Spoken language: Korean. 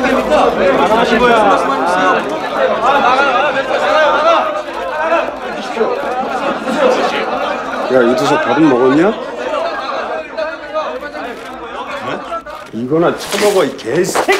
하신 거야. 야 이두석 밥은 먹었냐? 이거나 처먹어 이 개새끼야.